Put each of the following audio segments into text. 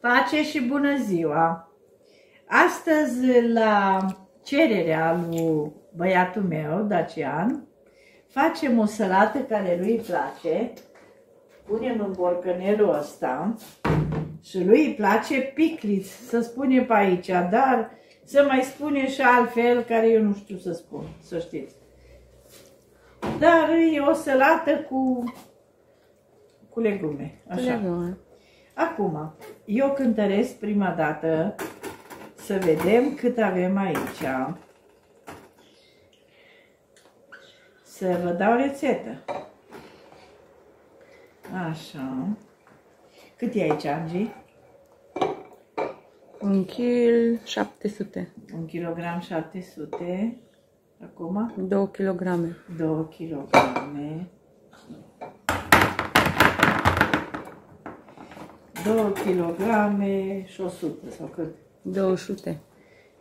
Pace și bună ziua! Astăzi, la cererea lui băiatul meu, Dacian, facem o salată care lui îi place. Punem în borcanelul ăsta și lui îi place picliț, să spune pe aici, dar să mai spune și altfel care eu nu știu să spun, să știți. Dar e o salată cu, cu legume, așa. Legume. Acum, eu cântăresc prima dată să vedem cât avem aici. Să vă dau rețetă. Așa. Cât e aici, Angie? Un kil 700. 1 kg 700. Acum 2 kg. 2 kg. 2 kg și 100 sau cât? 200.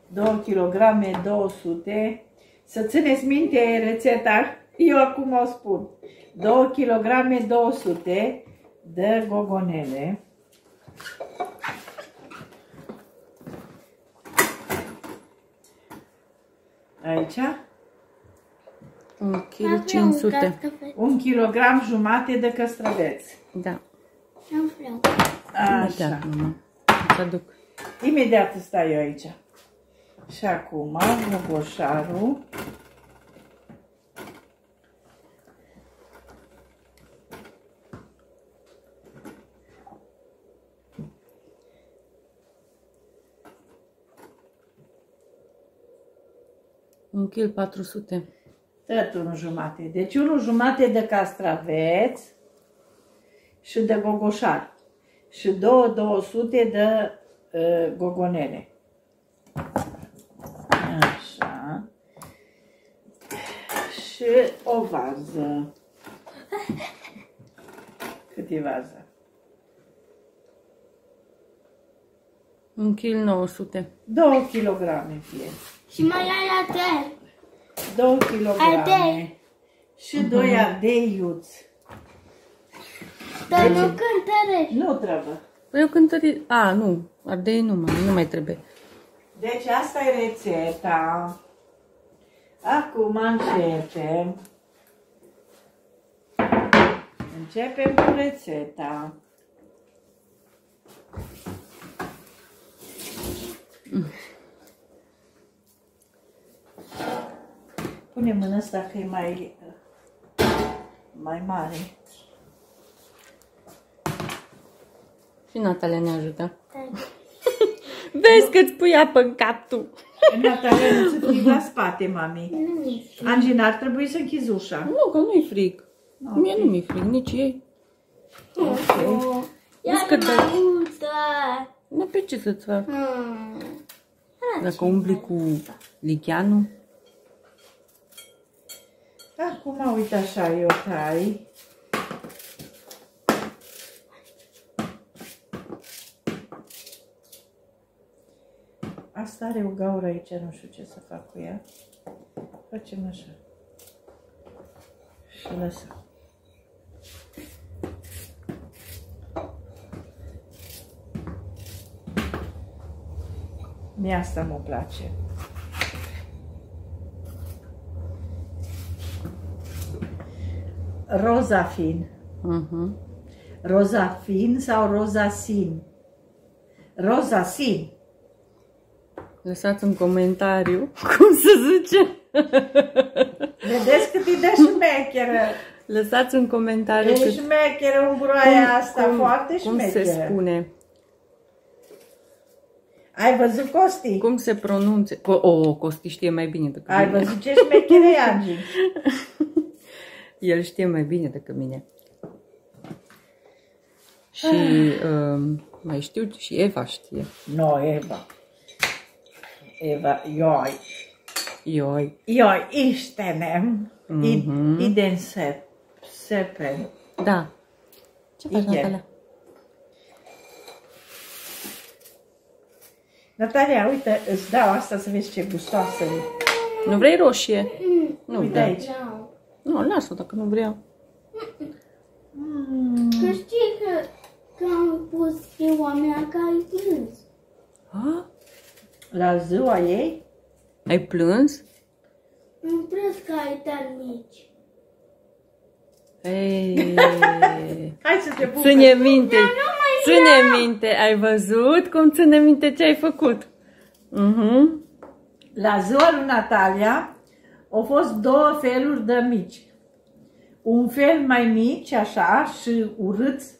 2 kg 200. Să țineți minte rețeta, eu acum o spun. 2 kg 200 de gogonele. Aici, Un kil 500. 1 kg jumate de castraveți. Da. Nu vreau. Imediat, Așa. mama. Să duc. Imediat stai eu aici. Și acum, gogoșarul. Un kil 400. Tot unul jumate. Deci unul jumate de castraveți și de gogoșar. Și două 200 de uh, gogonele. Așa. Și o vază. Cât e vaza? Un kil 900. 2 kg fie. Și mai ai la tel. 2 kg. Ardei. Și 2 ardei iuți. Dar nu cântărești. Nu trebuie. Păi eu cântări... A, nu. Ardei nu mai, nu mai trebuie. Deci asta e rețeta. Acum începem. Începem cu rețeta. Punem în ăsta că e mai, mai mare. Și Natalia ne ajută. Vezi că-ți pui apă în cap tu. Natalia, nu să fii la spate, mami. Nu mi Angina, ar trebui să închizi ușa. Nu, că nu-i frig. Ok. Mie nu mi-e frig, nici ei. Ok. Ia că că dai- mai multă. Nu pe ce să-ți fac? Hmm. Dacă umbli cu licheanul. Acum, uite așa, eu tai. Asta are o gaură aici, nu știu ce să fac cu ea. Facem așa. Și lăsăm. Mie asta mă place. Rozafin. Uh-huh. Rozafin sau rozasin? Rozasin. Lăsați un comentariu cum se zice. Vedeți cât e de șmecheră. Lăsați un comentariu E cât, șmecheră umbroaia asta, foarte cum se șmecheră. spune. Ai văzut Costi? Cum se pronunțe? Co- o, Costi știe mai bine decât Ai mine. văzut ce șmecheră e Angie? El știe mai bine decât mine. Și um, mai știu și Eva știe. No, Eva. Eva, jaj. Ioi. Jaj, Istenem. I, Mhm. iden szep, szépen. Da. Ce faci, Igen. Natalia? Natalia, uite, îți dau asta să vezi ce gustoasă e. Nu vrei roșie? Nu, Uite da. aici. Vreau. Nu, lasă dacă nu vreau. Mm. Că știi că, că am pus spus de oameni că ai plâns. Ah, La ziua ei? ai plâns? Nu plâns că ai tari mici. Ei, Hai să te pup. ține minte, ține minte, ai văzut cum ține minte ce ai făcut? Mhm. La ziua lui Natalia au fost două feluri de mici. Un fel mai mici, așa, și urâți,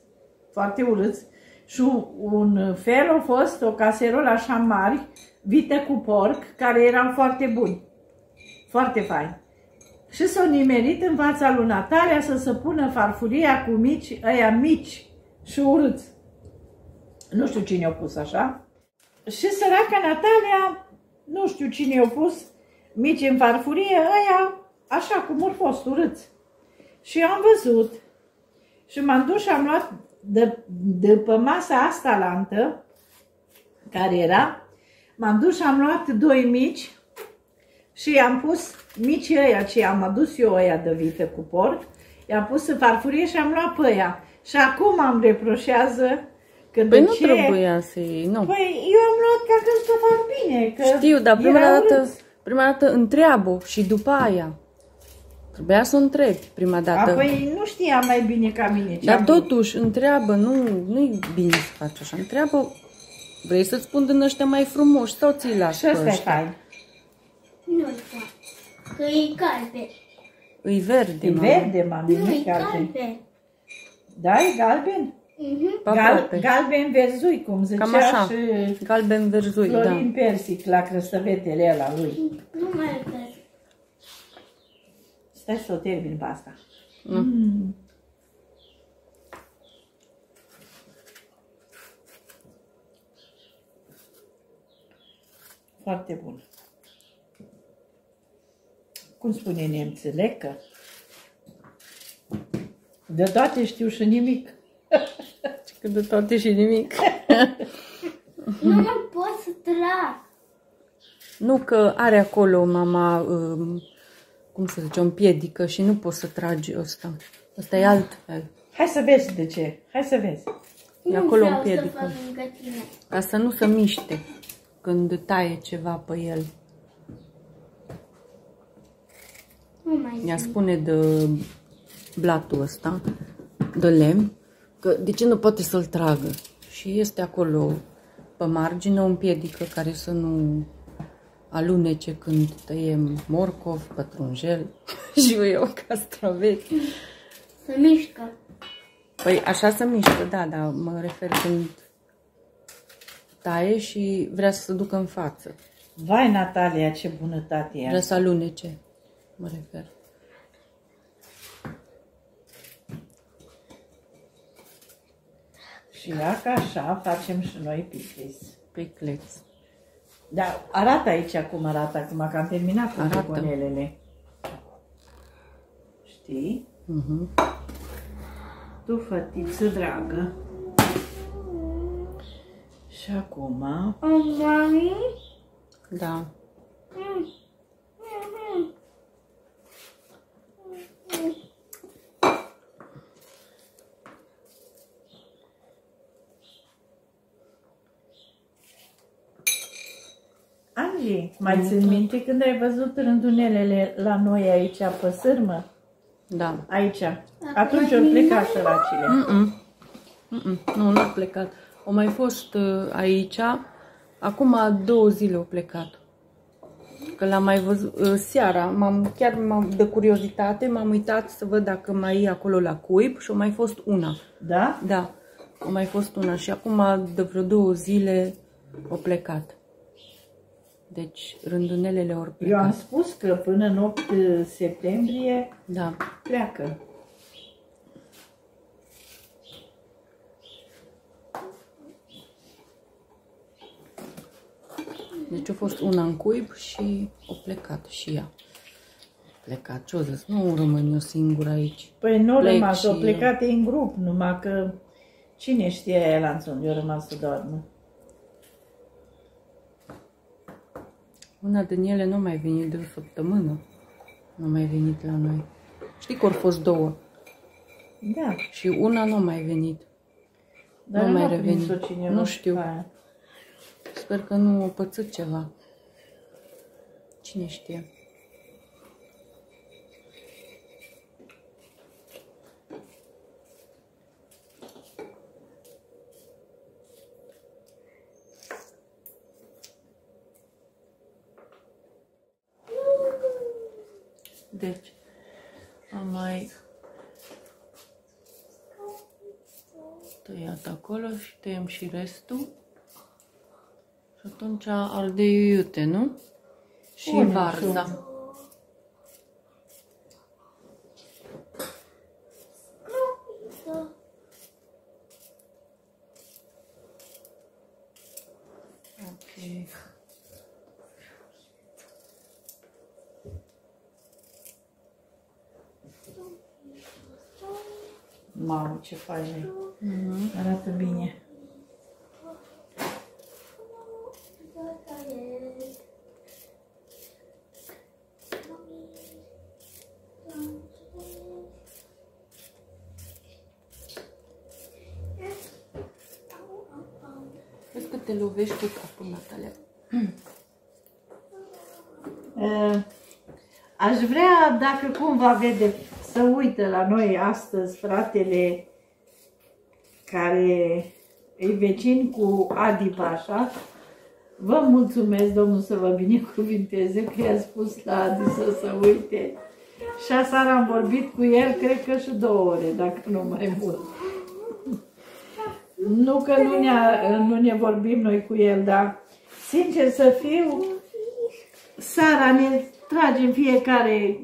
foarte urâți, și un fel a fost o caserolă așa mari, vite cu porc, care erau foarte buni. Foarte fain. Și s-au nimerit în fața lui Natalia să se pună farfuria cu mici, ăia mici și urâți. Nu știu cine a pus așa. Și săraca Natalia, nu știu cine i-a pus, mici în farfurie, ăia așa cum au fost urâți. Și eu am văzut și m-am dus și am luat de, de pe masa asta lantă, care era, m-am dus și am luat doi mici și i-am pus mici ăia ce am adus eu ăia de vită cu porc, i-am pus în farfurie și am luat pe ăia. Și acum am reproșează că Păi de nu ce... trebuia să iei, nu. Păi eu am luat ca că să fac bine, că Știu, dar prima erau dată, urâți. prima dată întreabă și după aia. Trebuia să o întrebi prima dată. Apoi nu știam mai bine ca mine ce Dar am făcut. totuși, întreabă, nu, nu-i bine să faci așa. Întreabă, vrei să-ți spun din ăștia mai frumoși sau ți-i lași Și pe ăsta e ăștia? fain. Nu Că e galben. Îi verde, E mama. verde, mami, Nu nu e e galben. galben. Da, e galben? Mhm. Pe Gal, aproape. galben verzui, cum zicea Cam așa. și Galben verzui, da. Florin Persic la crăstăvetele ăla lui. Nu mai văd. Stai să o termin pe asta. Nu. Mm. Foarte bun. Cum spune nemții, lecă. De toate știu și nimic. Că de toate și nimic. Nu mai pot să trag. Nu că are acolo mama, um, cum să zice, o împiedică și nu poți să tragi ăsta. Ăsta e altfel. Hai să vezi de ce. Hai să vezi. E Nu acolo vreau să împiedică. fac lângă tine. Ca să nu se miște când taie ceva pe el. Nu mai Ea sunt. spune de blatul ăsta, de lemn, că de ce nu poate să-l tragă. Și este acolo pe margine o împiedică care să nu alunece când tăiem morcov, pătrunjel și eu castraveți. Să mișcă. Păi așa se mișcă, da, dar mă refer când taie și vrea să se ducă în față. Vai, Natalia, ce bunătate e Vrea asta. să alunece, mă refer. Și dacă așa facem și noi picles. Picleț. Dar arată aici cum arată acum, că am terminat cu Arată. begonelele. Știi? Mhm. Tu, fătiță dragă. Și acum, O, mami? Da. Mm. Mhm. Angie, mai țin minte când ai văzut rândunelele la noi aici pe sârmă? Da. Aici. Atunci ori plecat săracile. Mm-mm. Mm-mm. Nu, nu a plecat. Au mai fost uh, aici. Acum două zile au plecat. Că l-am mai văzut uh, seara. M-am, chiar m-am, de curiozitate m-am uitat să văd dacă mai e acolo la cuib și au mai fost una. Da? Da, a mai fost una și acum de vreo două zile au plecat. Deci rândunelele au Eu am plecat. spus că până în 8 septembrie Da. pleacă. Deci a fost una în cuib și a plecat și ea. A plecat, ce-o zis? Nu rămân eu singură aici. Păi nu au Plec rămas, și au eu. plecat în grup, numai că cine știe el unde eu rămas să doarmă. Una din ele nu a mai venit de o săptămână. Nu a mai venit la noi. Știi că au fost două Da, și una nu a mai venit. Dar Nu mai a reveni. prins-o cineva Nu pe știu. aia. Sper că nu a pățit ceva. Cine știe? Deci, am mai tăiat acolo și tăiem și restul. Și atunci ardei iute, nu? Și Bun, varza. Ok. Mamă, ce fain e. Arată bine. Te lovești cu capul, Natalia. Uh, Aș vrea, dacă cumva vede, să uită la noi astăzi fratele care e vecin cu Adi Pașa. Vă mulțumesc, Domnul să vă binecuvinteze, că i-a spus la Adi să se uite. Și aseară am vorbit cu el, cred că și două ore, dacă nu mai mult. Nu că nu ne, nu ne vorbim noi cu el, dar sincer să fiu, seara ne tragem fiecare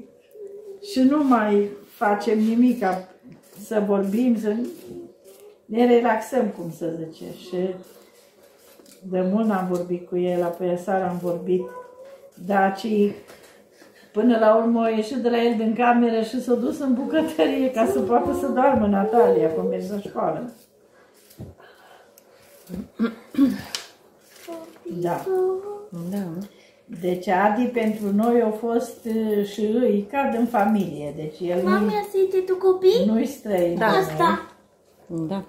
și nu mai facem nimic ca să vorbim, să ne relaxăm, cum să zice. Și de mult n-am vorbit cu el, apoi seara am vorbit, dar ci până la urmă a ieșit de la el din cameră și s-a dus în bucătărie ca să poată să doarmă Natalia, cum merge la școală. Da. Da. Deci Adi pentru noi a fost uh, și îi ca din familie. Deci el Mami, nu- asta e tu copii? nu-i străin. Da. Asta. Da.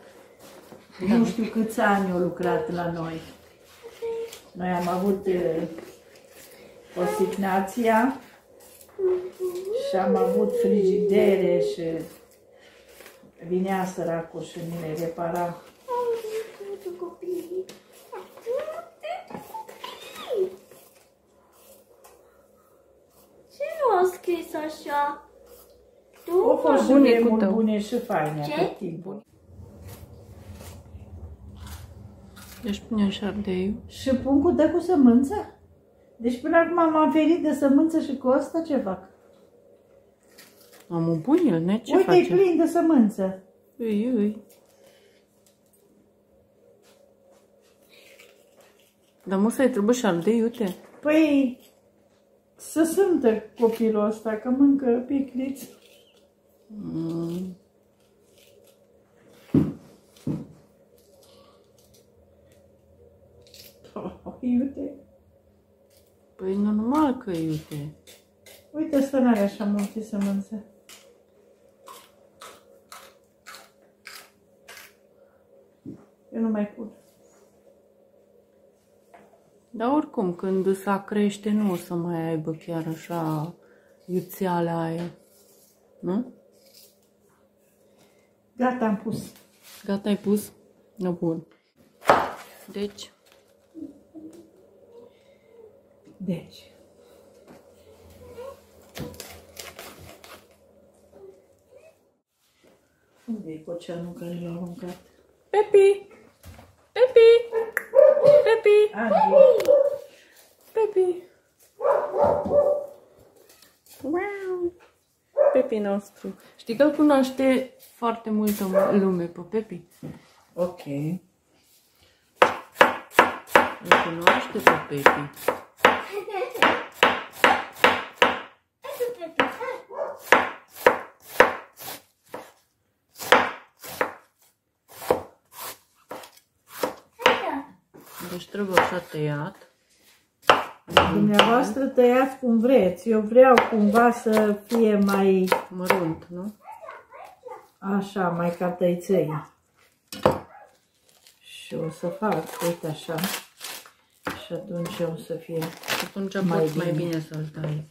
Nu știu câți ani au lucrat la noi. Noi am avut uh, consignația și am avut frigidere și vinea săracul și ni le repara. Tu copii. Ce nu a scris așa? Tu? Au fost și Bunicul vremuri tău. bune și faine Ce? tot timpul. Deci pune și ardeiul. Și pun cu dă cu sămânță? Deci până acum m-am ferit de sămânță și cu asta ce fac? Am un bun el, ne? Ce Uite, e face? plin de sămânță. Ui, ui. Dar mă să-i trebuie și ardei, uite. Păi, să sântă copilul ăsta, că mâncă picliți. Mm. Oh, iute. Păi normal că iute. Uite, ăsta n-are așa multe sămânță. Eu nu mai pun. Dar oricum, când se crește, nu o să mai aibă chiar așa iuțeala aia. Nu? Gata, am pus. Gata, ai pus? Nu, bun. Deci, Deci. Unde e coceanul care l-a aruncat? Pepi! Pepi! Pepi! Angie. Pepi! Wow! Pepi nostru. Știi că îl cunoaște foarte multă lume pe Pepi? Ok. Îl cunoaște pe Pepi. Deci trebuie așa tăiat. Dumneavoastră tăiați cum vreți. Eu vreau cumva să fie mai Mărunt, nu? așa, mai ca tăiței. Și o să fac, uite așa. Și atunci o să fie... Atunci Mai mai, mai bine. bine să-l tai.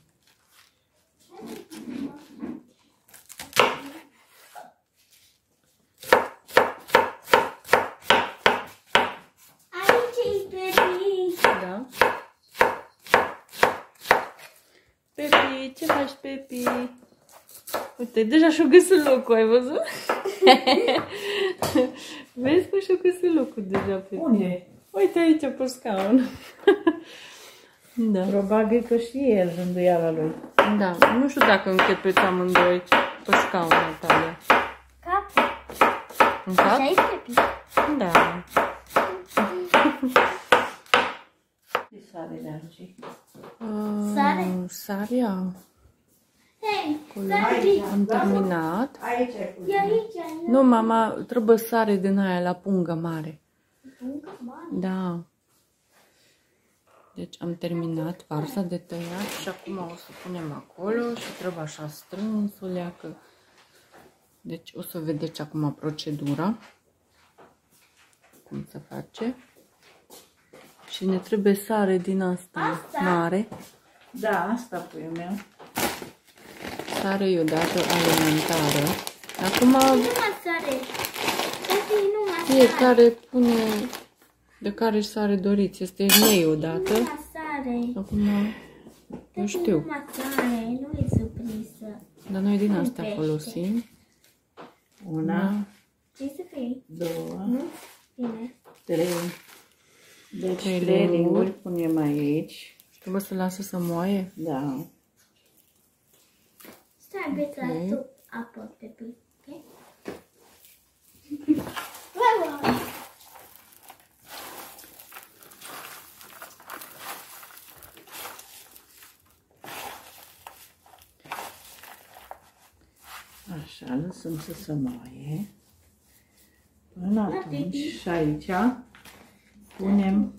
Aici e Pepi. Da. Pepi, ce faci, Pepi? Uite, deja și-a găsit locul, ai văzut? Vezi că și-a găsit locul deja, Pepi. Unde? Uite aici pe scaun. da. Probabil că știe el rânduiala lui. Da, nu știu dacă închepeți amândoi pe scaun, Natalia. Cap. În cap? Așa e Pepi. Da. Ce sare Angie? Sare? Uh, Sarea. Hei, sare. Am terminat. Aici ai pus. E aici, aici. Nu, mama, trebuie sare din aia la pungă mare. Buncă mare. Da. Deci am terminat varza de tăiat și acum o să punem acolo și trebuie așa strâns o leacă. Deci o să vedeți acum procedura. Cum se face. Și ne trebuie sare din asta, Asta? mare. Da, asta puiul meu. Sare iodată alimentară. Acum Numai sare. Pepi, numai sare. fiecare pune de care sare doriți. Este neiodată. Numai sare. Acum nu știu. Numai sare, nu e surpriză. Dar noi din asta Pește. folosim. Una, Da. Ce să fie? două, Nu? Bine. trei. Deci Trei trei linguri. linguri punem aici. Trebuie să lasă să moaie. Da. Stai, beți la Ok. tu apă, Pepi. Ok? Bravo! Așa, lăsăm să se moaie. Până atunci și aici punem...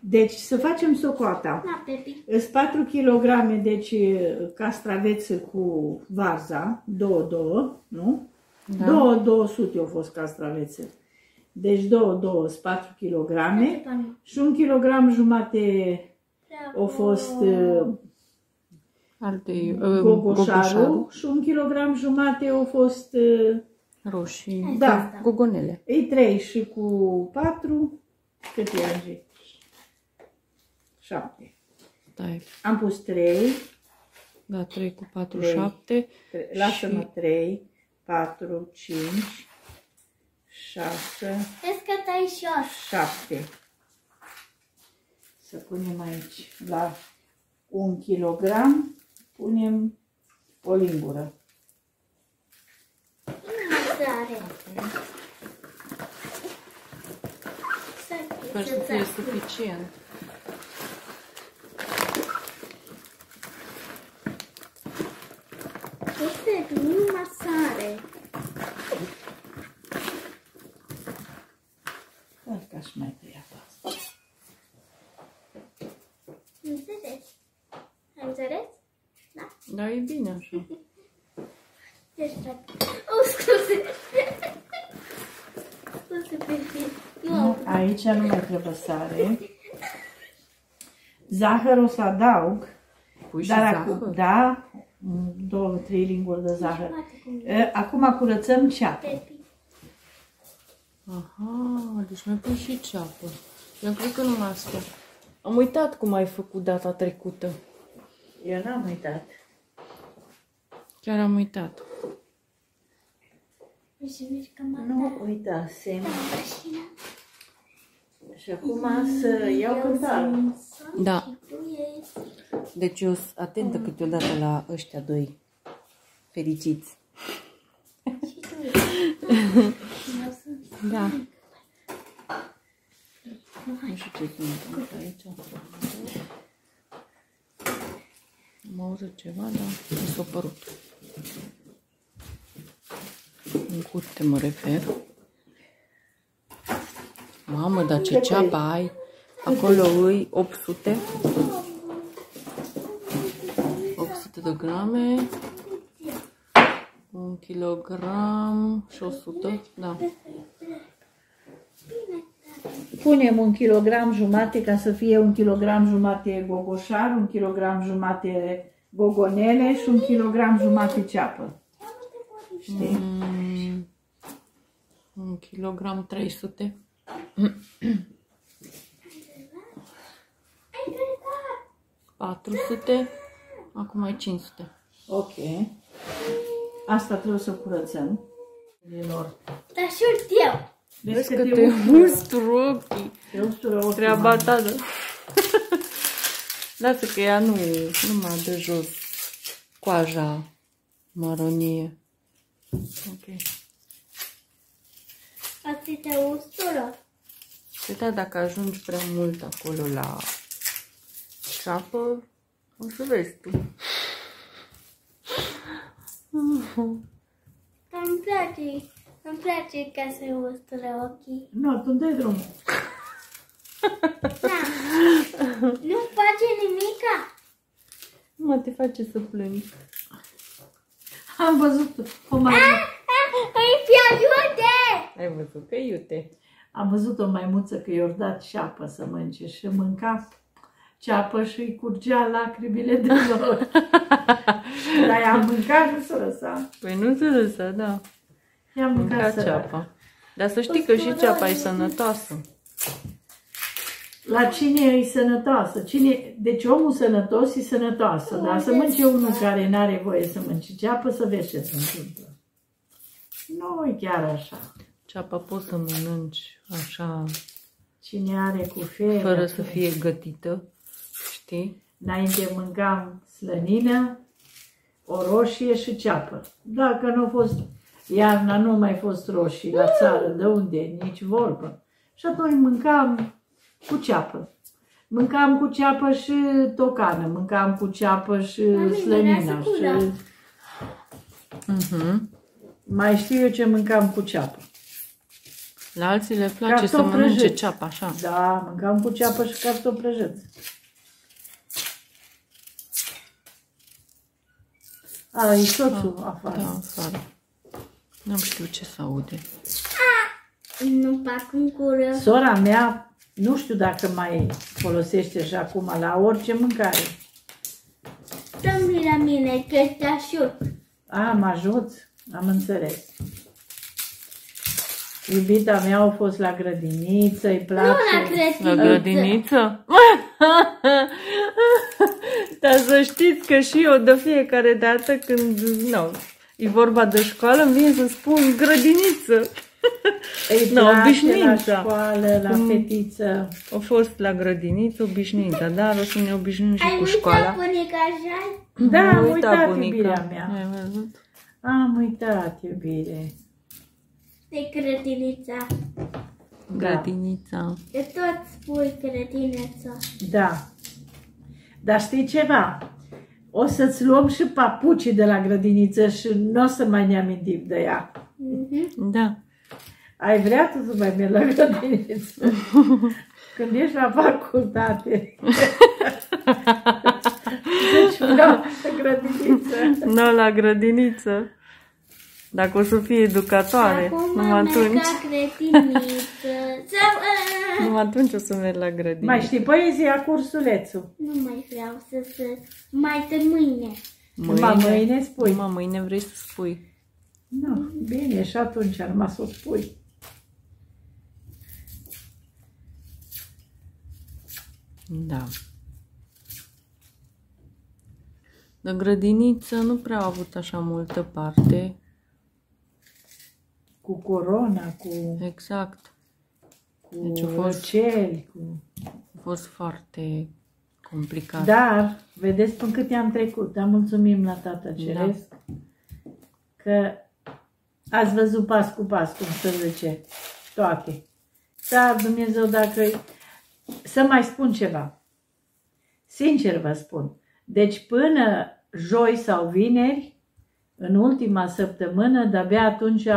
Deci să facem socoata. Na, Pepi. Îs 4 kg, deci castraveți cu varza, 2, 2, nu? Da. 2, 200 au fost castravețe. Deci 2, 2, 4 kg și 1 kg jumate au fost uh, Alte uh, gogoșarul și 1 kg jumate au fost, uh, roșii. da, Gogonele. ei 3 și cu 4, cât e Angie? 7. Stai. Am pus 3, Da, 3 cu 4, Trei. 7. Tre- Lasă-mă Și- 3, 4, 5, 6, Vezi că tai jos. 7. Să punem aici la 1 kg, punem o lingură. Numai sare. Stai, Sper să fie suficient. Este numai sare. Cred că aș mai tăia pe asta. Înțeles? Ai înțeles? Da? Da, e bine așa. Deci, stai. Oh, scuze. Scuze, Pepi. Nu, Nu. aici nu mai trebuie sare. Zahăr o să adaug, Pui și dar zahăr. acum, da, două, trei linguri de zahăr. Poate cum e. E, Acum curățăm ceapă. Pepi. Aha, deci mai pui și ceapă. Eu cred că numai asta. Am uitat cum ai făcut data trecută. Eu n-am uitat. Chiar am uitat. Și mergi cam Nu uitasem. mașina. Și acum să iau cântarul. Da. Și tu ești. Deci eu sunt atentă câteodată la ăștia doi fericiți. Și tu ești. Eu sunt. Da. Nu știu ce se întâmplă aici. Am auzit ceva, dar mi s-a părut. În curte mă refer. Mamă, dar ce ceapă ai? Acolo îi 800. 800 de grame. Un kilogram și 100. Da. Bine, punem un kilogram jumate ca să fie un kilogram jumate gogoșar, un kilogram jumate gogonele și un kilogram jumate ceapă. Știi? Mm, un kilogram 300. 400. Acum e 500. Ok. Asta trebuie să curățăm. Lor. Dar și eu. Vezi că te ustru ochii. te ustură ochii, Treaba mamă. ta, da. Lasă că ea nu, nu mai de jos coaja maronie. Ok. Asta te ustură. Păi da, dacă ajungi prea mult acolo la ceapă, o să vezi tu. Dar îmi place. Îmi place ca să ustură ochii. Nu, tu dai drumul. Da. Nu face nimica. Nu mă te face să plângi. Am văzut o mai... Îi fi ajute! Ai văzut că iute. Am văzut o maimuță că i-au dat ceapă să mănânce și mânca ceapă și îi curgea lacrimile de noroc. Dar ea mâncat nu s-o lăsa. Păi nu se lăsa, da. Ea mânca Mânca săracă. ceapa. Dar să știi că și ceapa e sănătoasă. La cine e sănătoasă? Cine... Deci omul sănătos e sănătoasă, dar să mănânce unul care nu are voie să mănânce ceapă, să vezi ce se întâmplă. Nu e chiar așa. Ceapa poți să mănânci așa, Cine are cu ferea, fără să fie gătită, știi? Înainte mâncam slănină, o roșie și ceapă. Dacă nu a fost iarna, nu mai fost roșii la țară, de unde, nici vorbă. Și atunci mâncam cu ceapă. Mâncam cu ceapă și tocană, mâncam cu ceapă și Mami, slănina. mireasă Și cură. Mhm. mai știu eu ce mâncam cu ceapă. La alții le place să Cartofi mănânce prăjiți. ceapa așa. Da, mâncam cu ceapă și cartofi prăjiți. A, e soțul afară. Da, afară. Nu știu ce să aude. Nu fac în cură. Sora mea, nu știu dacă mai folosește și acum la orice mâncare. Dă-mi la mine că te ajut. A, mă ajut? Am înțeles. Iubita mea a fost la grădiniță, îi Nu place. la La grădiniță. grădiniță? Dar să știți că și eu de fiecare dată când, nu, e vorba de școală, îmi vine să spun grădiniță. Îi Nu, place la obișnuința. școală, la Mm. fetiță. A fost la grădiniță obișnuită, dar o să ne obișnuim și Ai cu uitat școala. bunica așa? Da, am Uita, uitat bunica. iubirea mea. Ai văzut? Am uitat, iubire. De grădinița. Grădinița. De tot spui grădinița. Da. Dar știi ceva? O să-ți luăm și papucii de la grădiniță și nu o să mai ne amintim de ea. Mhm. Da. Ai vrea tu să mai mergi la grădiniță? Când ești la facultate. deci vreau la grădiniță. Nu la grădiniță. Dacă o să fie educatoare, Acum numai merg atunci. la grădiniță. Să... Numai atunci o să merg la grădiniță. Mai știi poezia Cursulețul? Nu mai vreau să se... Mai de mâine. Numai mâine spui. Numai mâine vrei să spui. Nu, bine, și atunci numai să o spui. Da. De grădiniță nu prea au avut așa multă parte. Cu corona, cu, Exact. cu Deci a fost- răceli, cu... A fost foarte complicat. Dar, vedeți până cât i-am trecut, dar mulțumim la Tată Ceresc că ați văzut pas cu pas, cum se zice, toate. Dar Dumnezeu, dacă... Să mai spun ceva. Sincer vă spun. Deci până joi sau vineri, în ultima săptămână, de-abia atunci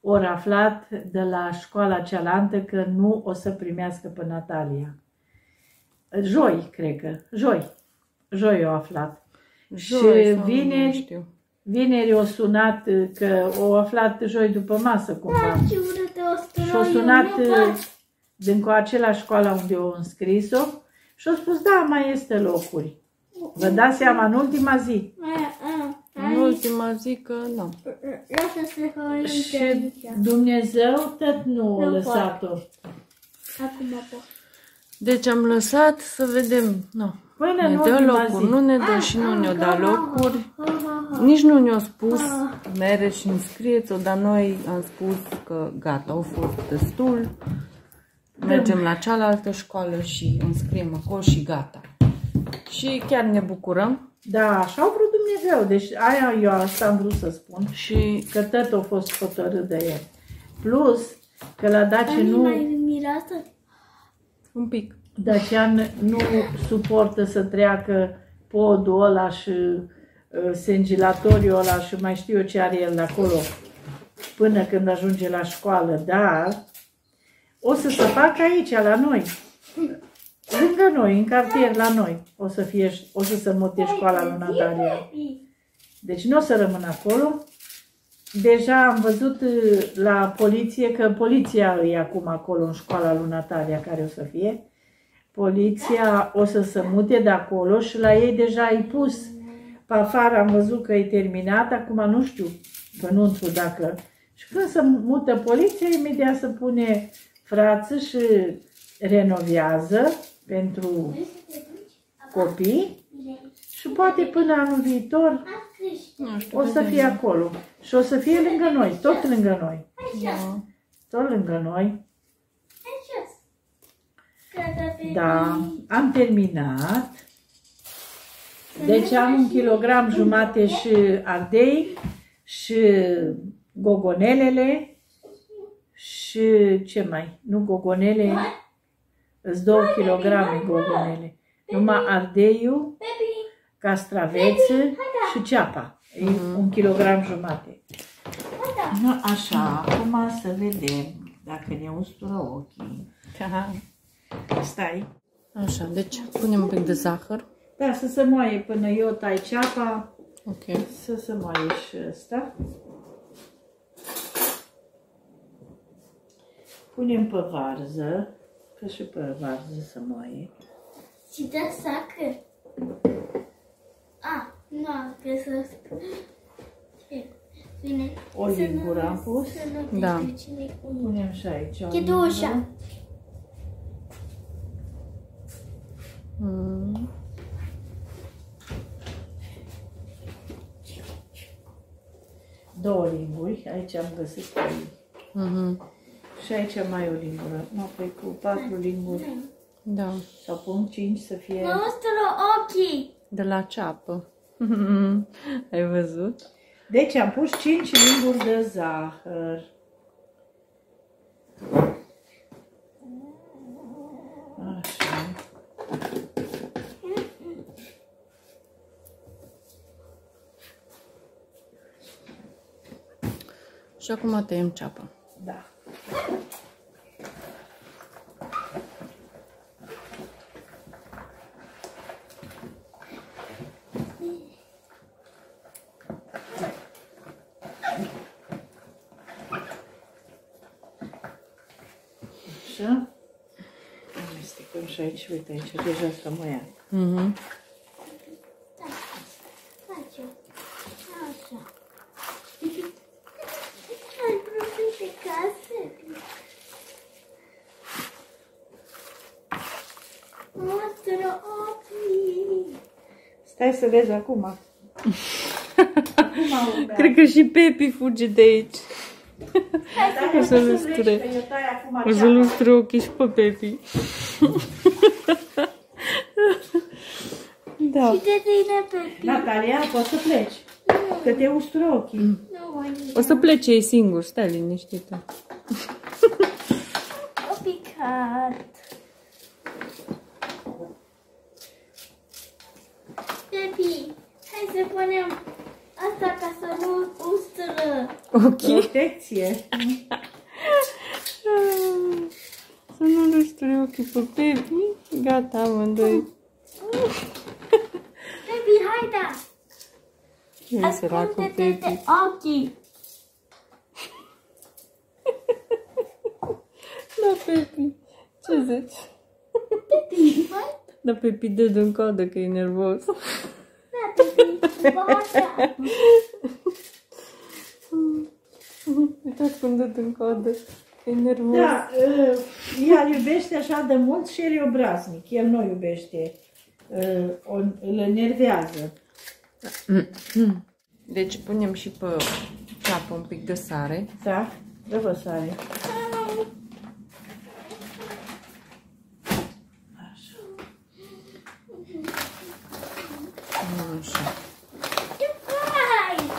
ori aflat de la școala cealaltă că nu o să primească pe Natalia. Joi, cred că. Joi. Joi au aflat. Joi și sau nu vineri- știu. Vineri o sunat, că o aflat joi după masă cumva. Da, ce urâtă o Și-o stroi, sunat, eu nu pot. Din cu același școală unde o înscris-o și au spus, da, mai este locuri. Vă dați seama, în ultima zi. În ultima zi că nu. Lasă să fac Și Dumnezeu tot nu a Nu lăsat-o. Acum pot. Deci am lăsat să vedem. Nu. Până Ne în dă ultima locuri, zi. nu ne dă și nu ne-o da locuri. Nici nu ne-au spus, mere și înscrieți-o, dar noi am spus că gata, au fost destul. Mergem la cealaltă școală și înscriem acolo și gata. Și chiar ne bucurăm Da, așa au vrut Dumnezeu. Deci aia eu asta am vrut să spun. și Că tot a fost hotărât de el. Plus că la Daci Nu nu, mai miroasă? un pic. Dacian nu suportă să treacă podul ăla și uh, sengilatoriul ăla și mai știu eu ce are el de acolo până când ajunge la școală, dar o să se facă aici, la noi. Lângă noi, în cartier, la noi. O să, fie, o să se mute școala lui Natalia. Deci nu o să rămân acolo. Deja am văzut uh, la poliție că poliția e acum acolo în școala lui Natalia care o să fie. Poliția o să se mute de acolo și la ei deja ai pus pe afară, am văzut că e terminat, acum nu știu pănunțul dacă... Și când se mută poliția, imediat se pune frață și renovează pentru copii și poate până anul viitor Nu știu, o să vedem. fie acolo. Și o să fie lângă noi, tot lângă noi. Da. Tot lângă noi. Da, am terminat. Deci am un kilogram jumate și ardei și gogonelele și ce mai? Nu gogonele, îți două kilograme gogonele. Numai ardeiul, castravețe și ceapa. E un kilogram jumate. Nu, așa, acum să vedem dacă ne ustură ochii. Aha. Stai. Așa, deci punem un pic de zahăr. Da, să se moaie până eu tai ceapa, Ok. să se moaie și ăsta. Punem pe varză, că și pe varză să moaie. Și dă sacră. A, nu, că să... Ce? Bine. O lingură am pus. Să nu Da. te cine cu Punem și aici o Închide lingură. ușa. Mm. Două linguri, aici am găsit trei. Mhm. Și aici mai e o lingură. Nu, păi cu patru linguri. Da. Sau pun cinci să fie... Mă ustură ochii. De la ceapă. Ai văzut? Deci am pus 5 linguri de zahăr. Așa. Și acum tăiem ceapa. Da. Așa. Amestecăm și aici, uite aici, deja s-a muiat. Mhm. Face. Așa. Ai vrut de casă? Mă ustură ochii. Stai să vezi acum. acum Cred că și Pepi fuge de aici. Dacă O să nu le vrei sture. că eu tai acum O să ceapa. lustre ochii și pe Pepi. da. Și de tine pe Natalia, poți să pleci. Că te ustură ochii. Nu mai O să plece ei singur, stai liniștită. O picat. Pepi, hai să punem asta ca să nu ustură. Ok. Protecție. Să nu lustre ochii pe Pepi. Gata, amândoi. Pepi, hai da! E săracul Ascunde-te de Pepi. ochii. Da, Pepi. Ce zici? Pipi, mai? Da, Pepi dă în coadă că e nervos. Uitați cum dă în coadă. E nervos. Da, uh, ea iubește așa de mult și el e obraznic. El nu iubește. Uh, o, îl enervează. Deci punem și pe ceapă un pic de sare. Da? Dă vă sare. Așa. Ce faci?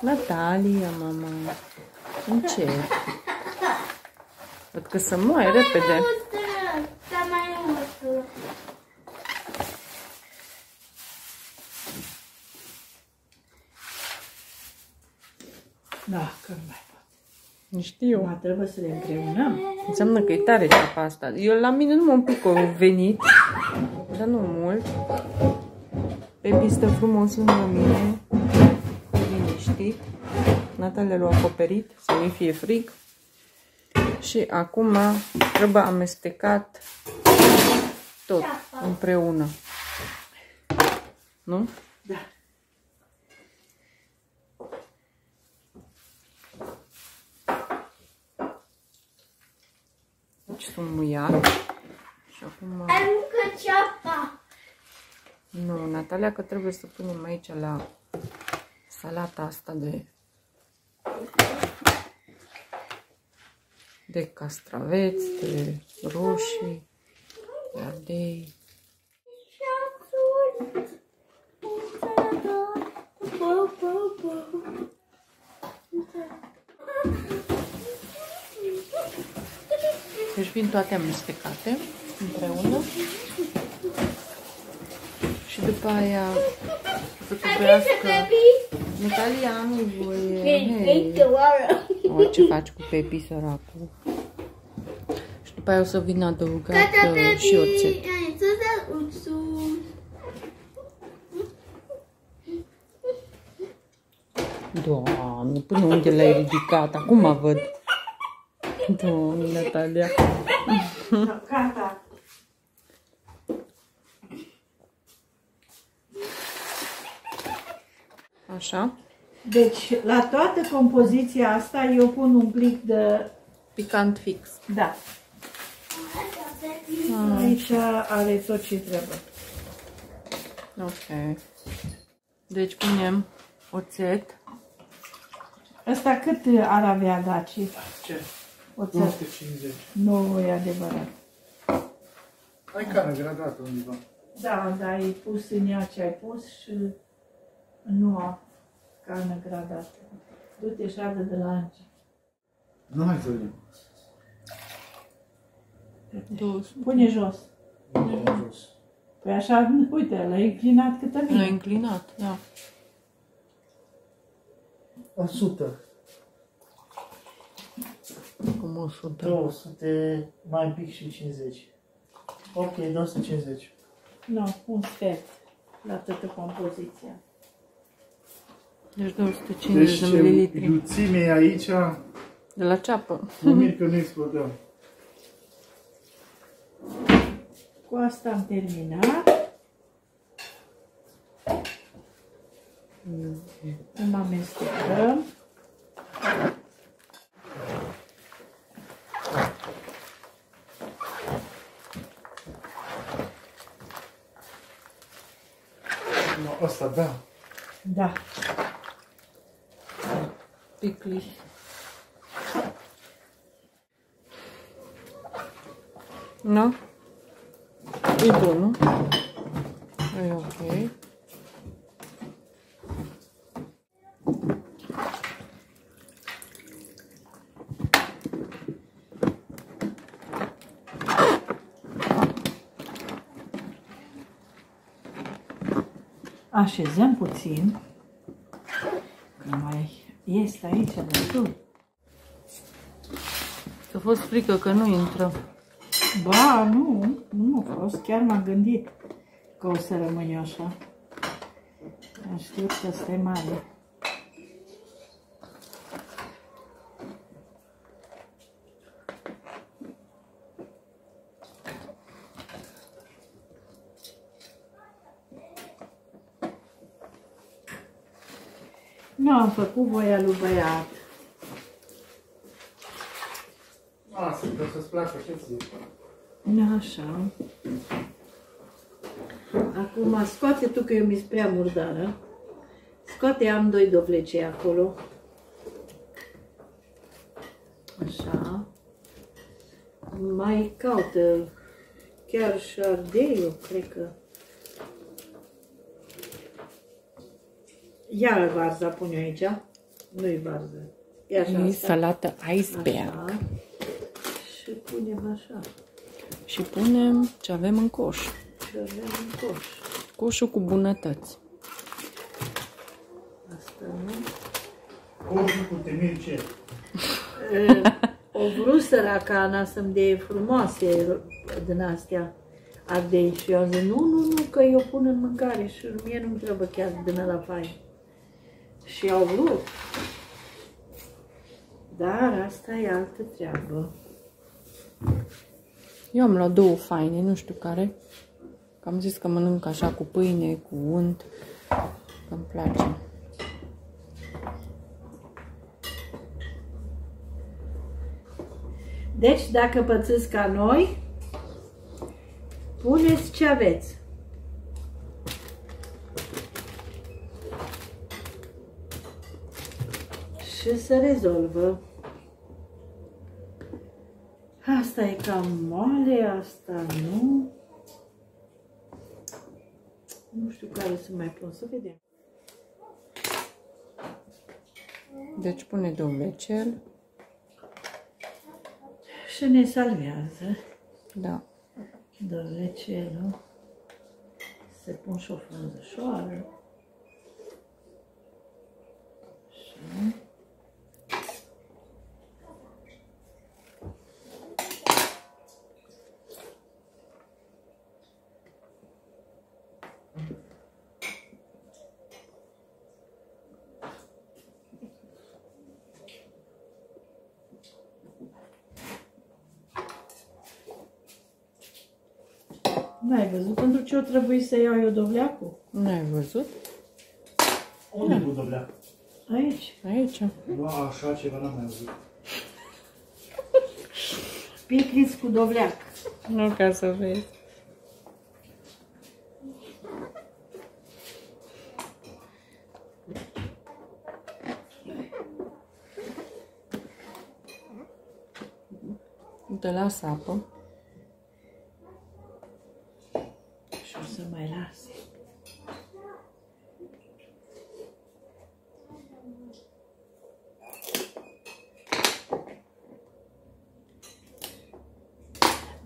Natalia, mama. Încet. Văd că să moai repede. Mustră, Ca mai mustră. Da, că nu mai pot. Nu Știu. Acum trebuie să le împreunăm. Înseamnă că e tare ceapa asta. Eu la mine numai un pic au venit, dar nu mult. Pepi stă frumos lângă mine, liniștit. Natalia l-a acoperit să nu fie frig. Și acum trebuie amestecat tot împreună. Nu? Da. Deci sunt muiat. Și acum... Aruncă ceapa. Nu, Natalia, că trebuie să punem aici la salata asta de de castraveți, de roșii, de ardei. Ceasul. Bă, bă, bă. Deci vin toate amestecate împreună. Și după aia să Hai, trebuiască... Pepi. Natalia, am voie. Hei, Hei. te oară. O, ce faci cu Pepi, săracul? Și după aia o să vin adăugat Gata, uh, Pepi. și oțet. Hai, să dă uțul. Doamne, până unde l-ai ridicat? Acum văd. Doamne, Natalia. Da, Gata. Așa. Deci, la toată compoziția asta, eu pun un plic de... Picant fix. Da, Gata, Pepi. aici are tot ce trebuie. Ok. Deci punem oțet. Ăsta cât ar avea Daci? Ce? Oțet. 250. Nu e adevărat. Ai carne gradată undeva. Da, dar ai pus în ea ce ai pus și nu a carne gradată. Du-te și adă de la Ange. Nu mai vedem. Pune jos. Unde e jos? Păi așa, uite, l-ai înclinat câtă L-a mine. înclinat, da. 100. Cum 100. 200, mai un pic și 50. Ok, 250. Nu, un sfert la toată compoziția. Deci 250 Deci, de mililitri. iuțime aici, De la ceapă. mă mir că nu explodăm. Cu asta am terminat. Îmi amestecăm. No, asta, da. Da. Piclis. Nu? E bun, nu? E ok. Așezăm puțin. Că mai este aici destul. S-a fost frică că nu intră. Ba, nu, nu a fost. Chiar m-am gândit că o să rămâi așa. Am știut că stai mare. Am făcut voia lui băiat. Lasă, că să-ți placă și ție. Nu așa. Acum scoate tu că eu mi-s prea murdară. Scoate amândoi dovlecei acolo. Așa. Mai caută chiar și ardeiul, cred că. Ia varza pune aici. Nu-i varză. E așa. E asta. salată iceberg. Așa. Și punem așa. Și punem ce avem în coș. Și avem în coș. Coșul cu bunătăți. Asta nu. Coșul cu temir ce? o vrut săraca Ana să-mi dea frumoase din astea ardei și eu am zis, nu, nu, nu, că eu pun în mâncare și mie nu-mi trebuie chiar din la fain. Și au vrut. Dar asta e altă treabă. Eu am luat două faine, nu știu care. Că am zis că mănânc așa cu pâine, cu unt. Că îmi place. Deci, dacă pățiți ca noi, puneți ce aveți. Și se rezolvă. Asta e cam moale, asta nu. Nu știu care să mai pun, să vedem. Deci pune dovlecel. Și ne salvează. Da. Dovlecelul. Se pun și o frunzășoară. Așa. N-ai văzut pentru ce o trebuie să iau eu dovleacul? Nu ai văzut? Unde e budoblea? Aici. Aici. Ba, așa ceva n-am mai auzit. Picniț cu dovleac. Nu ca să vezi. Te las apă. Și o să mai las.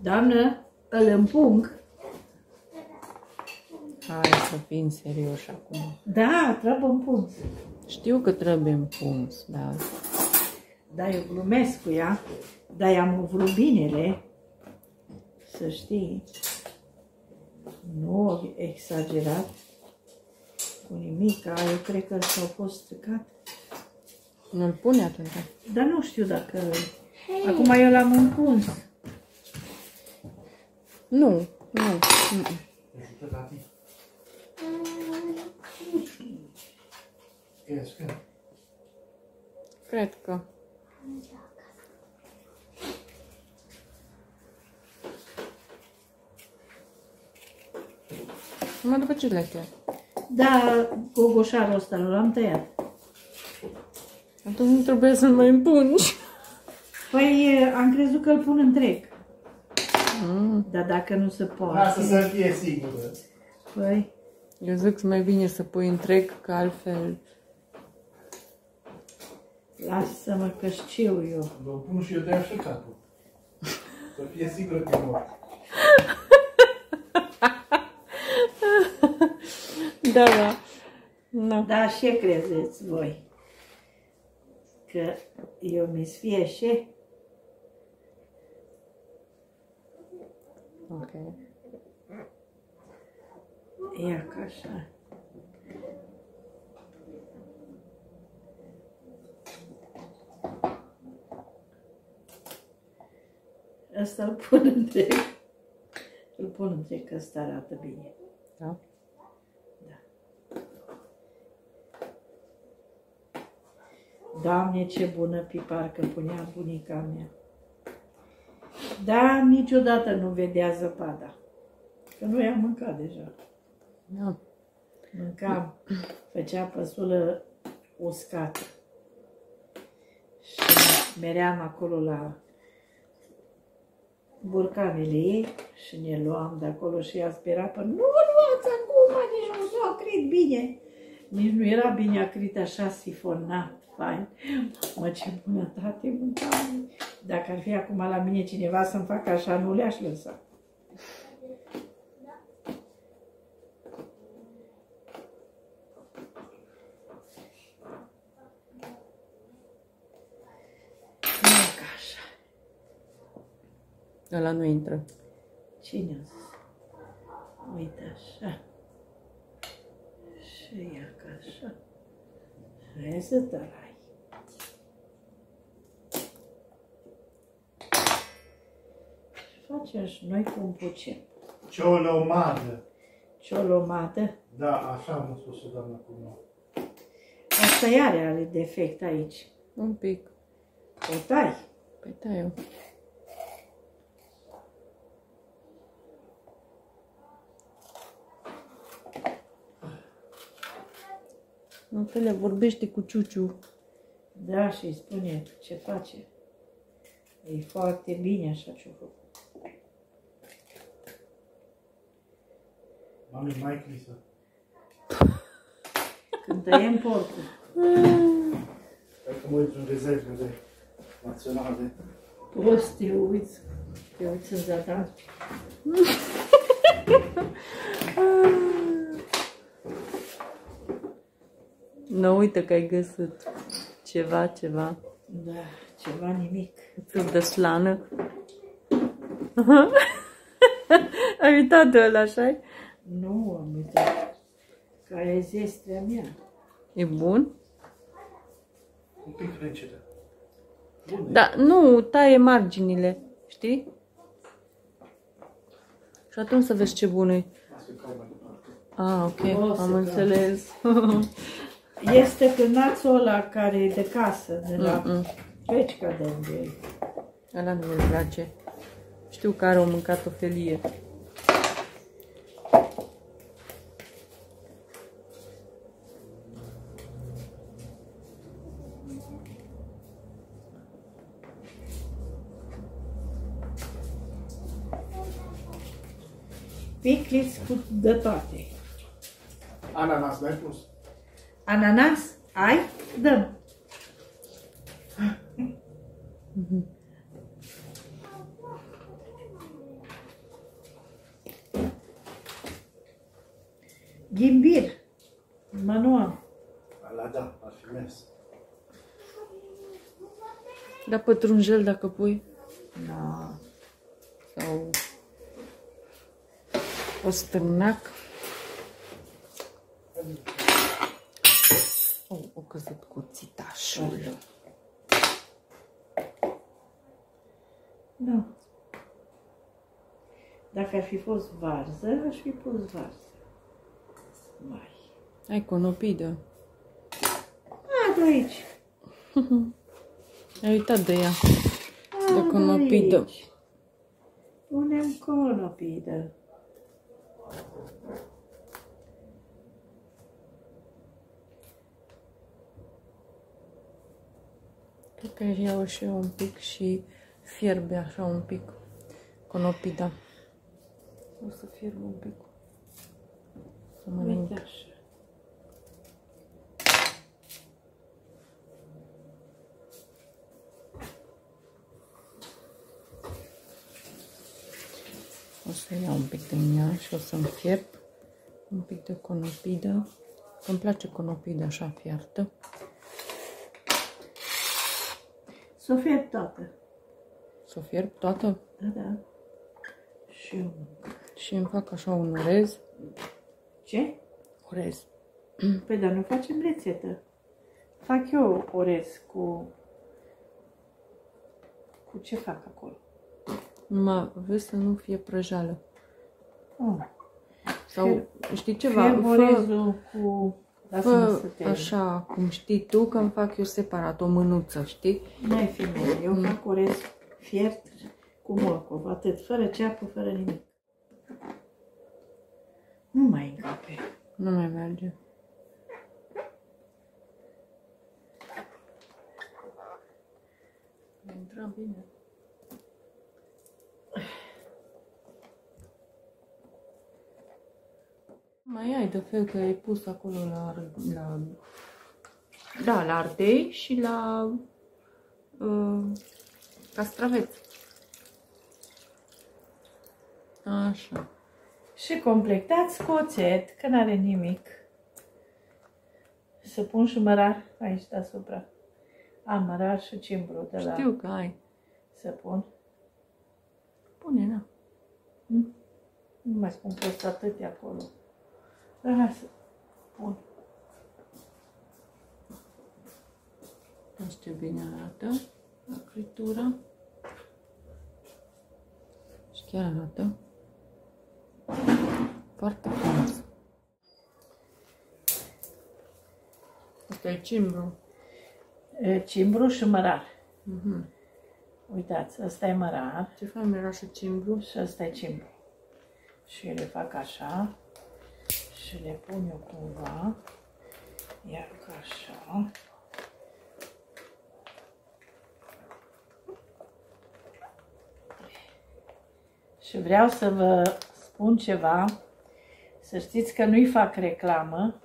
Doamnă, îl împung. Hai să fim serioși acum. Da, trebuie împuns. Știu că trebuie împuns, dar Da, eu glumesc cu ea, dar i-am vrut binele, să știi. Nu exagerat cu nimic, eu cred că s-au fost stricat. nu-l pune atunci. Dar nu știu dacă... Acum eu l-am împuns. Nu, nu. mm-mm. Ajută tati. Crezi că? Cred că. Numai după ce le tăiat. Da, gogoșarul ăsta l-am tăiat. Atunci nu trebuie să-l mai împungi. Păi am crezut că îl pun întreg. Mm. Dar dacă nu se Lasă poate, să fie sigură. păi Eu zic mai bine să pui întreg, că altfel... lasă-mă că știu eu. Vă pun și eu de așa capul. Să fie sigură că mor. Da, da. No. Da, ce credeți voi? Că eu mi fie și Ok. ia ca așa. Asta îl pun întreg. Îl pun întreg că ăsta arată bine. Da? Doamne, ce bună piparcă punea bunica mea. Dar niciodată nu vedea zăpada. Că noi am mâncat deja. Da. Mâncam, făcea păsulă uscată. Și meream acolo la burcanele ei și ne luam de acolo și ea spera pe nu luați acum, nici nu s-a acrit bine. Nici nu era bine acrit așa sifonat, fain. Mă, ce bunătate mâncam. Dacă ar fi acum la mine cineva să-mi facă așa, nu le-aș lăsa. Nu ca așa. Ăla nu intră. Cine a zis? Uite așa. Și ia ca așa. Hai să tărai. Și facem și noi cum pucem. Ciolomadă. Ciolomadă. Da, așa am spus-o doamna cu noi. Asta iar are defect aici. Un pic. O tai. Păi da, eu. Natalia, vorbește cu Ciuciu. Da, și îi spune ce face. E foarte bine așa ce-o făcut. Mami, mai crisă. Când tăiem porcul. Stai că mă uit în rezervele naționale. Poți să te uiți. Te uiți în zadar. Nu uite că ai găsit ceva, ceva. Da, ceva nimic. Fel de slană. ai uitat de ăla, așa Nu am uitat. Care e zestrea mea. E bun? Un pic frâncetă. Bun, Da, nu, taie marginile, știi? Și atunci să vezi ce bun e. Las că cau mai departe. Ah, ok, O să am caut. înțeles. Este cârnațul ăla care e de casă, de la Mm-mm. pecica de unde e. Ăla nu îmi place. Știu că are o mâncat o felie. Picliți cu de toate. Ananas, n-ai pus? Ananas? Ai? Dăm. Ghimbir. Manual. Ala da, ar fi mers. Da pătrunjel dacă pui. Da. Sau păstârnac. Oh, o căzut cuțitașul. Nu. Dacă ar fi fost varză, aș fi pus varză. Mai. Ai conopidă. A, de aici. Ai uitat de ea. A, De conopidă. aici. Punem conopidă. Cred că iau și eu un pic și fierbe așa un pic conopida. O să fierb un pic. Să mănânc. Uite așa. O să iau un pic din ea și o să-mi fierb un pic de conopidă. Îmi place conopida așa fiartă. Să o fierb toată. Să o fierb toată Da, da. Și eu. și îmi fac așa un orez. Ce? Orez. Păi dar nu facem rețetă. Fac eu orez cu... Cu ce fac acolo? Numai vezi să nu fie prăjală. Oh. Sau știi ceva? Fierb Fă, orezul cu... Lasă-mă să Fă te... așa cum știi tu că îmi fac eu separat, o mânuță, știi? Mai femeie, eu fac orez fiert cu morcov, atât, fără ceapă, fără nimic. Nu mai încape. Nu mai merge. Intra bine. Mai ai de fel că ai pus acolo la, la da, la ardei și la uh, castraveți. Așa. Și completați cu oțet, că n-are nimic. Să pun și mărar aici deasupra. Am mărar și cimbru de la... Știu că ai. Să pun. Pune, na. Nu mai spun că sunt atâtea acolo. Dar hai să pun. Uite ce bine arată la fritură. Și chiar arată foarte frumos. Asta e cimbru. E, Cimbru și mărar. Mhm. Uitați, ăsta e mărar Ce fain era și cimbru? și ăsta e cimbru. Și le fac așa și le pun eu cumva. Iar ca așa. Și vreau să vă spun ceva. Să știți că nu-i fac reclamă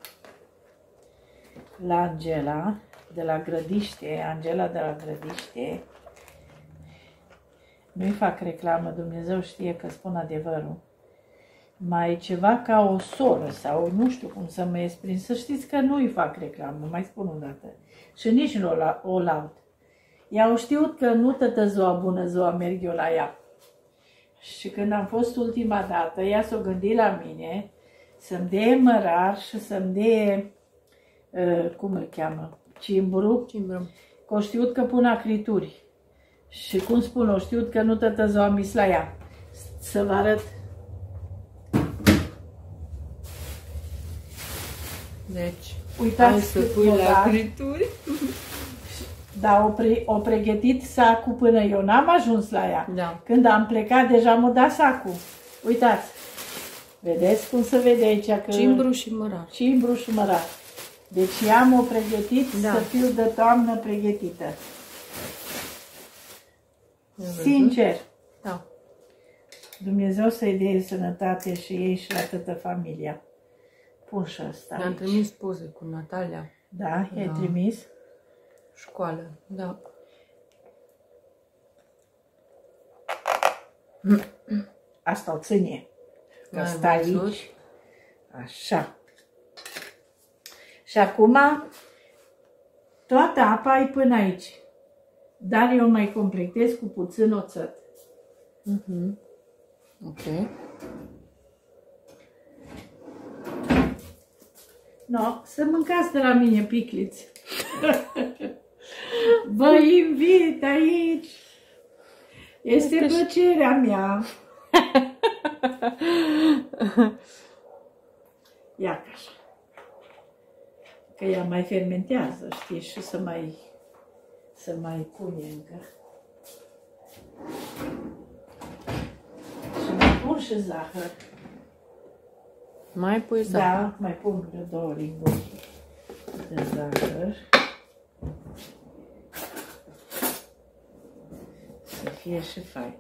la Angela de la Grădiște, Angela de la Grădiște. Nu-i fac reclamă, Dumnezeu știe că spun adevărul. Mai ceva ca o soră sau nu știu cum să mă exprim. Să știți că nu-i fac reclamă, mai spun o dată. Și nici nu o, la- o laud. Ea au știut că nu tătă ziua bună ziua merg eu la ea. Și când am fost ultima dată, ea s-a gândit la mine să-mi dea mărar și să-mi dea, uh, cum îl cheamă, cimbru, Cimbru. că o știut că pun acrituri. Și cum spun, o știut că nu tătă ziua mis la ea. Să vă arăt. Deci, Uitați hai să cât pui o la dat. frituri. Dar o, pre, o pregătit sacul până eu n-am ajuns la ea. Da. Când am plecat, deja m-a dat sacul. Uitați. Vedeți cum se vede aici că... Cimbru și mărar. Cimbru și mărar. Deci i-am o pregătit Da. să fiu de toamnă pregătită. Ai văzut? Sincer. Da. Dumnezeu să-i dea sănătate și ei și la toată familia. Pun și ăsta Mi-am aici. trimis poze cu Natalia. Da, i-ai Da. trimis? Școală. Da. Asta o ține. Că Ai stai văzut? aici. Așa. Și acum toată apa e până aici. Dar eu mai completez cu puțin oțet. Mhm. Ok. No, să mâncați de la mine picliți. Vă invit aici. Este Este și- plăcerea mea. Ia ca așa. Că ea mai fermentează, știi, și să mai, să mai pune încă. Și mai pun și zahăr. Mai pui zahăr. Da, mai pun vreo două linguri de zahăr. Să fie și fain.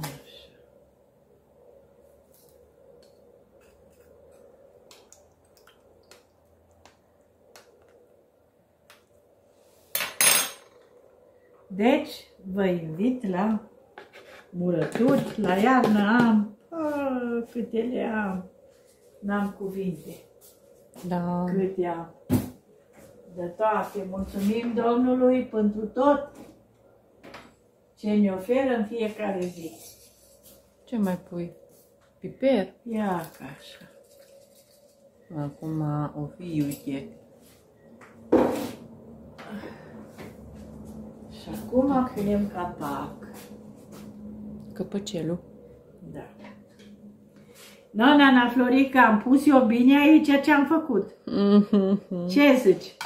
Așa. Deci, vă invit la murături. La iarnă am, ah, câte le am, n-am cuvinte, Da. câte am. De toate, mulțumim Domnului pentru tot ce ne oferă în fiecare zi. Ce mai pui? Piper. Ia ca așa. Acum o fi iutie. Și acum punem capac. Căpăcelul. Da. No, Nana Florica, am pus eu bine aici ce am făcut. Ce zici?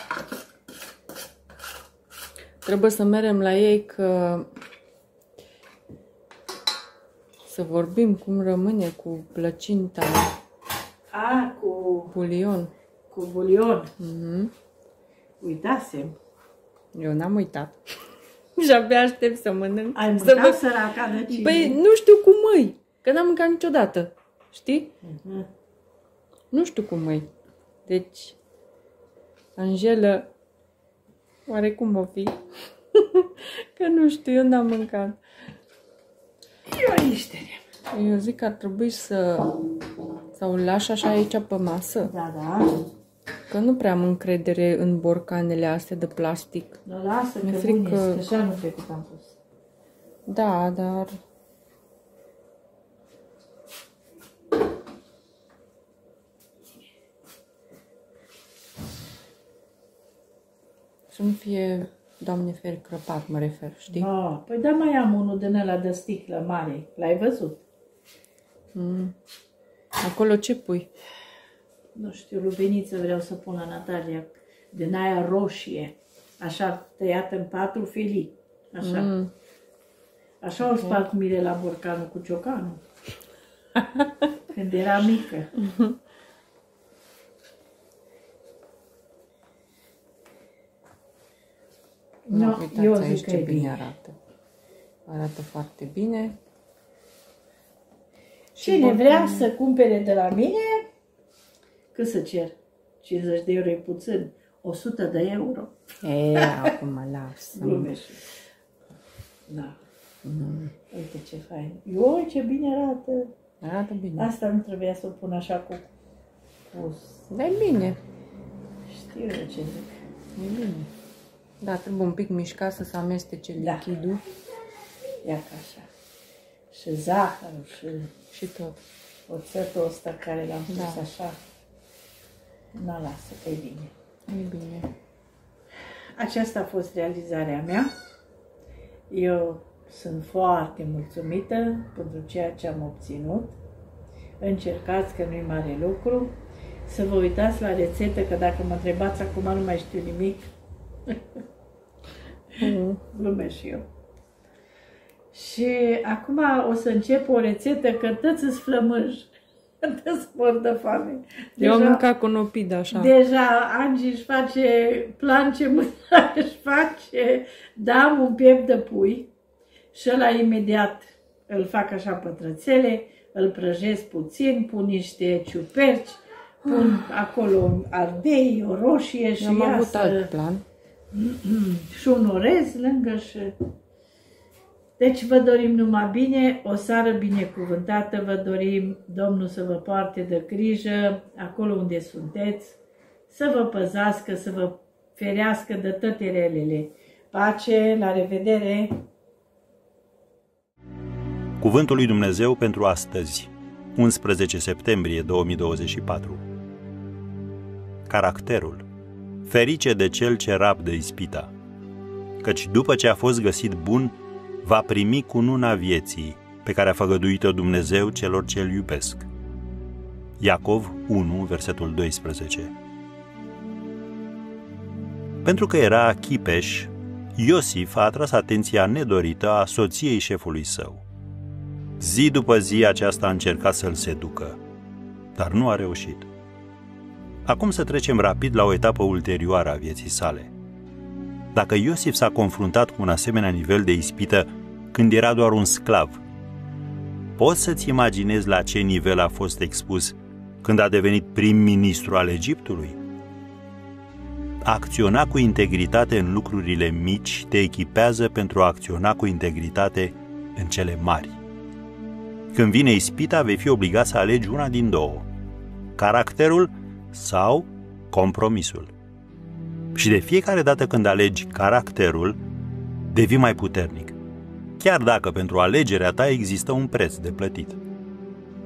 Trebuie să merem la ei că să vorbim cum rămâne cu plăcinta A, cu, bulion. cu bulion. Mhm. Uitasem. Eu n-am uitat. Și abia aștept să mănânc. Ai să mâncat văd- săraca de cine? Păi nu știu cum măi, că n-am mâncat niciodată. Știi? Mhm. Nu știu cum măi. Deci, Angela, oare cum o fi? că nu știu, eu n-am mâncat. Eu niște. Eu zic că ar trebui să sau îl lași așa aici pe masă, Da, da. Că nu prea am încredere în borcanele astea de plastic. Nu, lasă Mi-e că frică. bune sunt, Așa nu trecut am pus. Da, dar... Să nu fie, Doamne feri, crăpat, mă refer, știi? No, păi da, mai am unul din ăla de sticlă mare. L-ai văzut? Mm. Acolo ce pui? Nu știu, lubeniță vreau să pun la Natalia. Din aia roșie. Așa, tăiată în patru felii. Așa. Mm. Așa o spart mire la borcanul cu ciocanul. Când era mică. Nu, No, uitați eu aici zic că ce e bine bine. arată. Arată foarte bine. Cine vrea să cumpere de la mine, cât să cer? 50 de euro e puțin. 100 de euro. E, acum lasă. Glumești. Da. Uite ce fain. Eu, ce bine arată. Arată bine. Asta nu trebuia să o pun așa cu pus. Da, e bine. Știu eu ce zic. E bine. Da, trebuie un pic mișcat să se amestece Da. lichidul Ia ca așa. Și zahărul și și tot. oțetul ăsta care l-am pus Da. așa. Nu lasă, că e bine. E bine. Aceasta a fost realizarea mea. Eu sunt foarte mulțumită pentru ceea ce am obținut. Încercați că nu-i mare lucru. Să vă uitați la rețetă, că dacă mă întrebați acum nu mai știu nimic. Glumesc și eu. Și acum o să încep o rețetă că tăți îți flămânj. Tăți mor de foame. Eu am mâncat conopid așa. Deja Angie își face plan ce mâna își face, dam un piept de pui și ăla imediat îl fac așa pătrățele, îl prăjesc puțin, pun niște ciuperci, pun acolo ardei, o roșie și Eu am ia avut să- alt plan. și un orez lângă și... Deci vă dorim numai bine, o seară binecuvântată, vă dorim Domnul să vă poarte de grijă acolo unde sunteți, să vă păzească, să vă ferească de toate relele. Pace, la revedere! Cuvântul lui Dumnezeu pentru astăzi, 11 septembrie 2024. Caracterul. Ferice de cel ce rabdă ispita, căci după ce a fost găsit bun, va primi cununa vieții pe care a făgăduit-o Dumnezeu celor ce îl iubesc. Iacov 1, versetul 12. Pentru că era chipeș, Iosif a atras atenția nedorită a soției șefului său. Zi după zi aceasta a încercat să-l seducă, dar nu a reușit. Acum să trecem rapid la o etapă ulterioară a vieții sale. Dacă Iosif s-a confruntat cu un asemenea nivel de ispită când era doar un sclav, poți să-ți imaginezi la ce nivel a fost expus când a devenit prim-ministru al Egiptului? A acționa cu integritate în lucrurile mici te echipează pentru a acționa cu integritate în cele mari. Când vine ispita, vei fi obligat să alegi una din două. Caracterul sau compromisul. Și de fiecare dată când alegi caracterul, devii mai puternic. Chiar dacă pentru alegerea ta există un preț de plătit.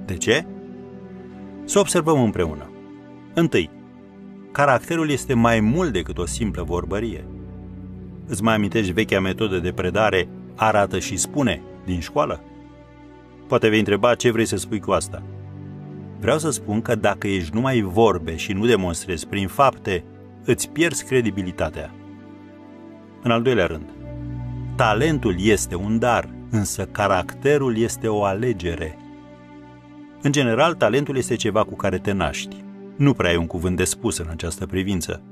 De ce? Să observăm împreună. Întâi, caracterul este mai mult decât o simplă vorbărie. Îți mai amintești vechea metodă de predare arată și spune din școală? Poate vei întreba ce vrei să spui cu asta. Vreau să spun că dacă ești numai vorbe și nu demonstrezi prin fapte, îți pierzi credibilitatea. În al doilea rând, talentul este un dar, însă caracterul este o alegere. În general, talentul este ceva cu care te naști. Nu prea ai un cuvânt de spus în această privință.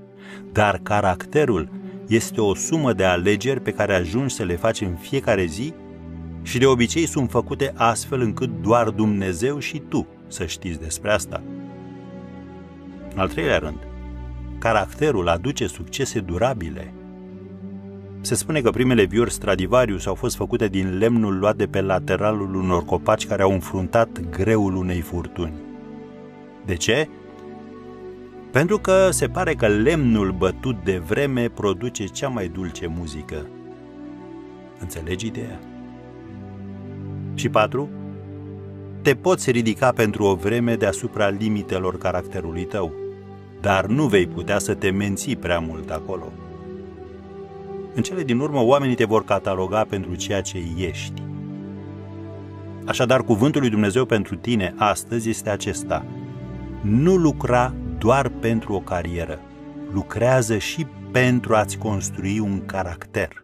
Dar caracterul este o sumă de alegeri pe care ajungi să le faci în fiecare zi și de obicei sunt făcute astfel încât doar Dumnezeu și tu să știți despre asta. În al treilea rând, caracterul aduce succese durabile. Se spune că primele viuri Stradivarius au fost făcute din lemnul luat de pe lateralul unor copaci care au înfruntat greul unei furtuni. De ce? Pentru că se pare că lemnul bătut de vreme produce cea mai dulce muzică. Înțelegi ideea? Și patru, te poți ridica pentru o vreme deasupra limitelor caracterului tău, dar nu vei putea să te menții prea mult acolo. În cele din urmă, oamenii te vor cataloga pentru ceea ce ești. Așadar, cuvântul lui Dumnezeu pentru tine astăzi este acesta. Nu lucra doar pentru o carieră. Lucrează și pentru a-ți construi un caracter.